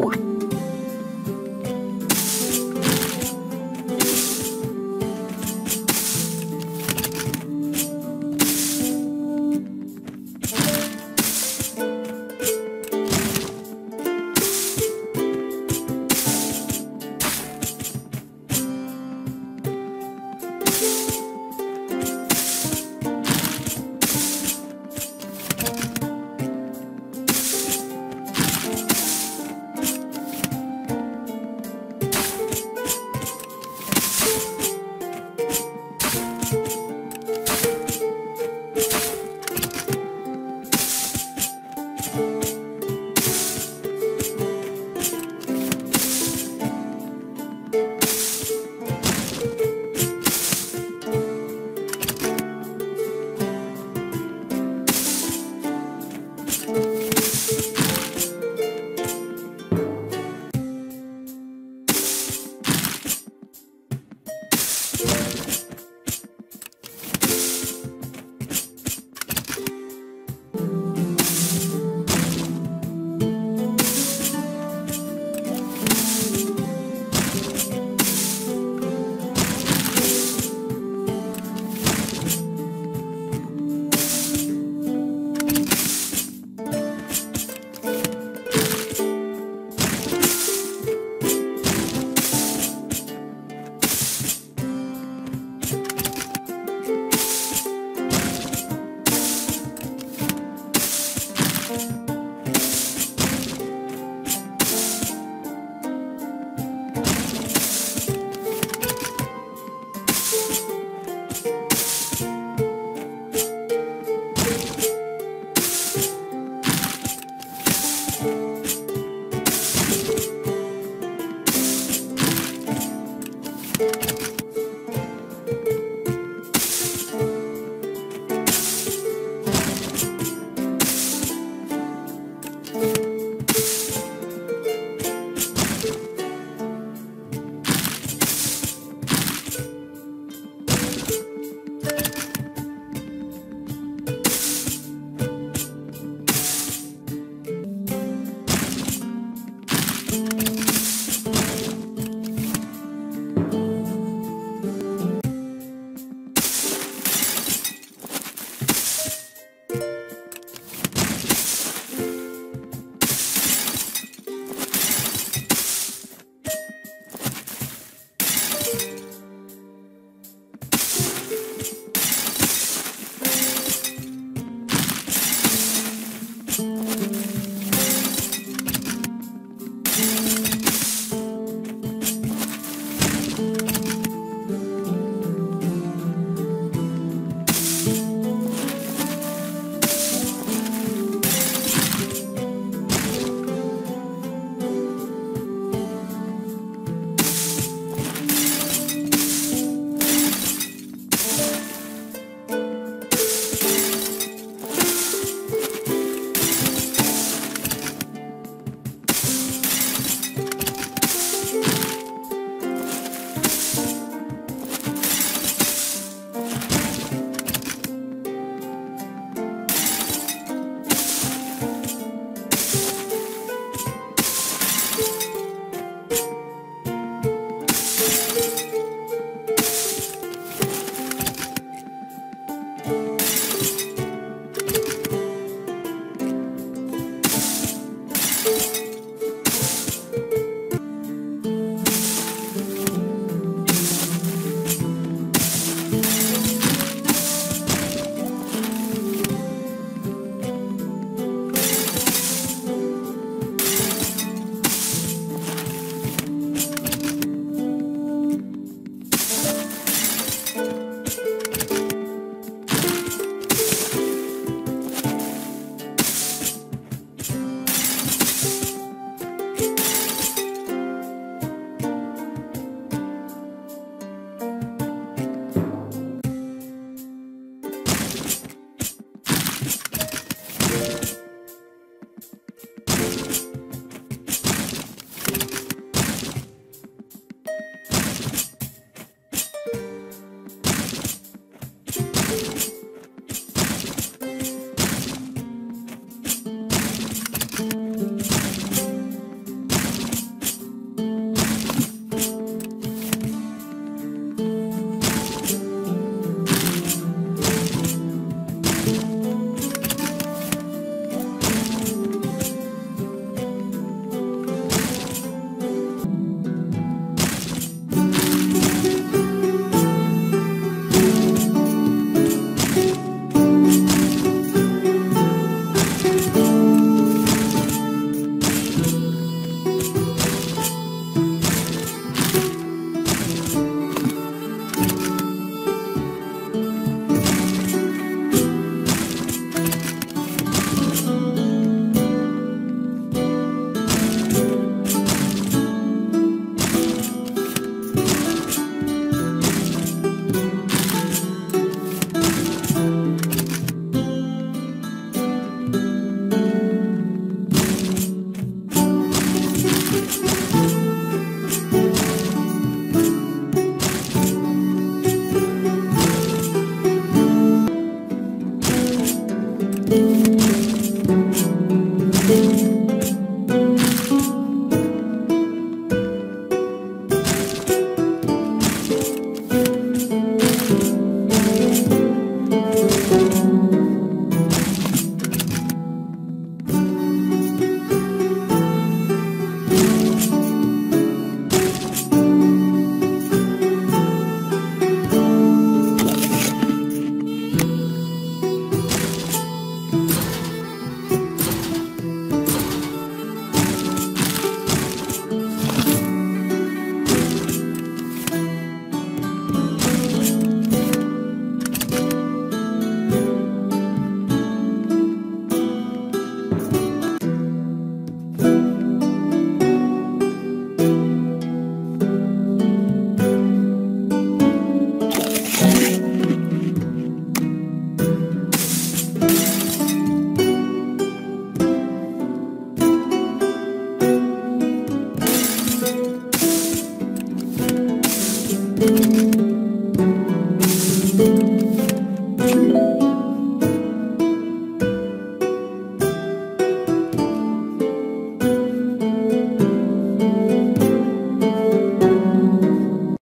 Oh.